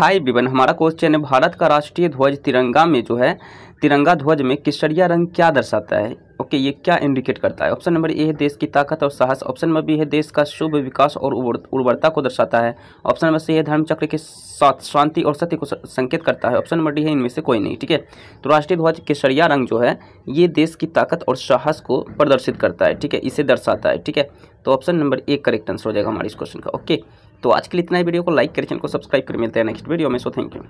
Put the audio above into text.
हाय Vivian, हमारा question है, भारत का राष्ट्रीय ध्वज तिरंगा में जो है, तिरंगा ध्वज में केसरिया रंग क्या दर्शाता है? ओके ये क्या इंडिकेट करता है? ऑप्शन नंबर ए है, देश की ताकत और साहस। ऑप्शन नंबर बी है, देश का शुभ विकास और उर्वरता को दर्शाता है। ऑप्शन नंबर सी है धर्म चक्र के साथ शांति और सत्य को संकेत करता है। ऑप्शन नंबर डी है, इनमें से कोई नहीं, ठीक है? तो राष्ट्रीय ध्वज केसरिया रंग जो है, ये देश की ताकत और साहस को प्रदर्शित करता है, ठीक है? इसे दर्शाता है, ठीक है? तो ऑप्शन नंबर एक करेक्ट आंसर हो जाएगा हमारे इस क्वेश्चन का ओके तो आज के लिए इतना ही। वीडियो को लाइक करें, चैनल को सब्सक्राइब कर। मिलते हैं नेक्स्ट वीडियो में। So thank you